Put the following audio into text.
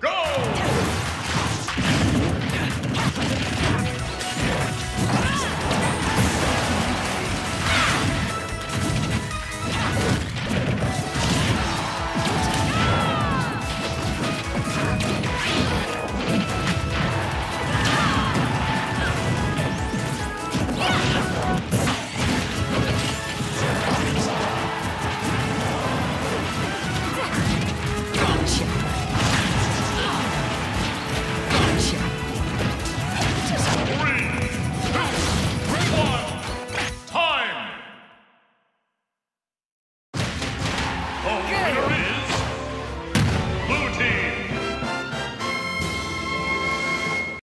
Go! again.